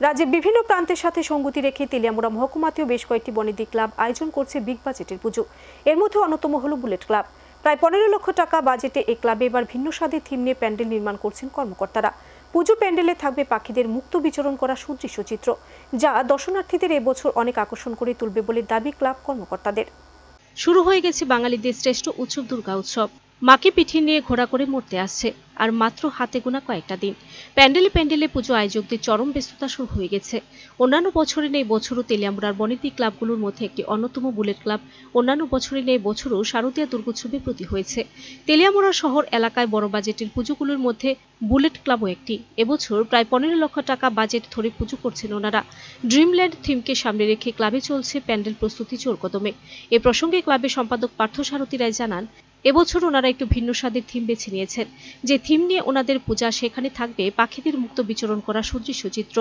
রাজ্যের বিভিন্ন প্রান্তের সাথে সঙ্গতি রেখে তেলিয়ামুড়া মহকুমাতেও বেশ কয়েকটি বনেদি ক্লাব আয়োজন করছে বিগ বাজেটের পুজো। এর মধ্যে অন্যতম হলো বুলেট ক্লাব প্রায় পনেরো লক্ষ টাকা বাজেটে এই ক্লাবে এবার ভিন্ন স্বাদের থিম নিয়ে প্যান্ডেল নির্মাণ করছেন কর্মকর্তারা। পুজো প্যান্ডেলে থাকবে পাখিদের মুক্ত বিচরণ করা সুদৃশ্য চিত্র, যা দর্শনার্থীদের এবছর অনেক আকর্ষণ করে তুলবে বলে দাবি ক্লাব কর্মকর্তাদের। শুরু হয়ে গেছে বাঙালিদের শ্রেষ্ঠ উৎসব দুর্গা উৎসব। মাকে পিঠে নিয়ে ঘোরা করে মরতে আসছে, আর মাত্র হাতে গোনা কয়েকটা দিন। প্যান্ডেলে প্যান্ডেলে পুজো আয়োজকদের চরম ব্যস্ততা শুরু হয়ে গেছে। অন্যান্য বছরে নেই বছরও তেলিয়ামুড়ার বনেদি ক্লাবগুলোর মধ্যে একটি অন্যতম বুলেট ক্লাব। অন্যান্য বছরে নেই বছরও শারদীয়া দুর্গোৎসবে প্রতি হয়েছে। তেলিয়ামুড়া শহর এলাকায় বড় বাজেটের পুজোগুলোর মধ্যে বুলেট ক্লাবও একটি। এবছর প্রায় পনেরো লক্ষ টাকা বাজেট ধরে পুজো করছেন ওনারা। ড্রিমল্যান্ড থিমকে সামনে রেখে ক্লাবে চলছে প্যান্ডেল প্রস্তুতি জোর কদমে এ প্রসঙ্গে ক্লাবের সম্পাদক পার্থ সারথী রায় জানান এবছর ওনারা একটু ভিন্ন স্বাদের থিম বেছে নিয়েছেন। যে থিম নিয়ে ওনাদের পূজা সেখানে থাকবে পাখিদের মুক্ত বিচরণ করা সুদৃশ্য চিত্র,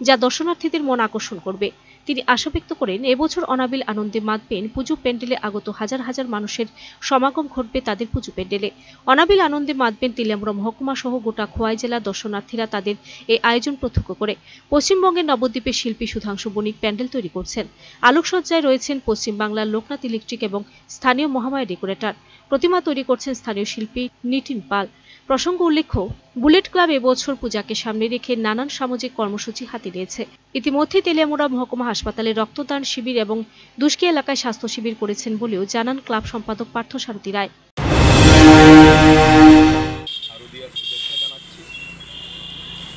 যা দর্শনার্থীদের মন আকর্ষণ করবে। তিনি আশা ব্যক্ত করেন, এবছর অনাবিল আনন্দে মাতবেন, পুজো প্যান্ডেলে আগত হাজার হাজার মানুষের সমাগম ঘটবে তাদের পুজো প্যান্ডেলে। অনাবিল আনন্দে মাতবেন তিলিয়ামুড়া মহকুমা সহ গোটা খোয়াই জেলা দর্শনার্থীরা তাদের এই আয়োজন প্রত্যক্ষ করে। পশ্চিমবঙ্গের নবদ্বীপের শিল্পী সুধাংশু বণিক প্যান্ডেল তৈরি করছেন। আলোকসজ্জায় রয়েছেন পশ্চিমবাংলার লোকনাথ ইলেকট্রিক এবং স্থানীয় মহামায়া ডেকোরেটর। প্রতিমা তৈরি করছেন স্থানীয় শিল্পী নিটিন পাল। প্রসঙ্গ উল্লেখ্য, বুলেট ক্লাব এবছর পূজাকে সামনে রেখে নানান সামাজিক কর্মসূচি হাতে নিয়েছে। ইতিমধ্যে তেলিয়ামুড়া মহকুমা হাসপাতালে রক্তদান শিবির এবং দুষ্কি এলাকায় স্বাস্থ্য শিবির করেছেন বলেও জানান ক্লাব সম্পাদক পার্থ সারথী রায়।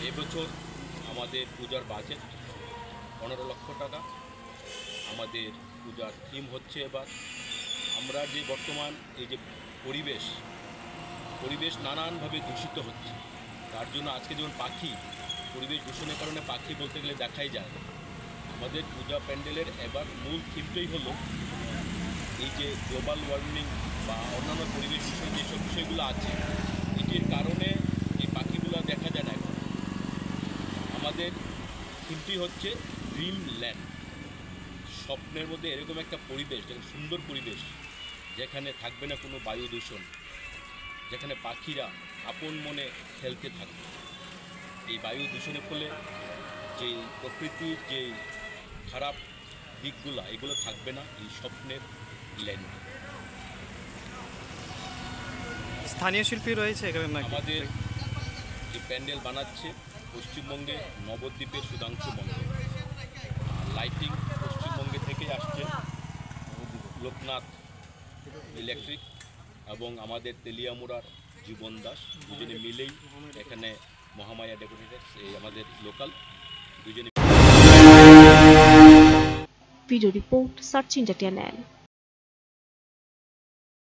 এবছর আমাদের পূজার বাজেট পনেরো লক্ষ টাকা। আমাদের পূজার থিম হচ্ছে এবার, আমরা যে বর্তমান এই যে পরিবেশ পরিবেশ নানানভাবে দূষিত হচ্ছে। তার জন্য আজকে যেমন পাখি, পরিবেশ দূষণের কারণে পাখি বলতে গেলে দেখাই যায়। আমাদের পূজা প্যান্ডেলের এবার মূল থিমটাই হলো এই যে গ্লোবাল ওয়ার্মিং বা অন্যান্য পরিবেশ দূষণ যেসব বিষয়গুলো আছে, এটির কারণে এই পাখিগুলো দেখা যায় না এখন। আমাদের থিমটি হচ্ছে ড্রিম ল্যান্ড। স্বপ্নের মধ্যে এরকম একটা পরিবেশ যেখানে সুন্দর পরিবেশ, যেখানে থাকবে না কোনো বায়ু দূষণ। যেখানে পাখিরা আপন মনে খেলতে থাকবে এই বায়ু দূষণের ফলে যে প্রকৃতির যে খারাপ দিকগুলো এগুলো থাকবে না এই স্বপ্নের ল্যান্ডে স্থানীয় শিল্পী রয়েছে আমাদের যে প্যান্ডেল বানাচ্ছে পশ্চিমবঙ্গে নবদ্বীপের সুধাংশু আর লাইটিং পশ্চিমবঙ্গে থেকে আসছে। লোকনাথ ইলেকট্রিক। এবং আমাদের তেলিয়ামুড়ার জীবন দাস দুজনে মিলেই এখানে মহামায়া ডেকোরেটার্স এই আমাদের লোকাল, দুজনে video report search India channel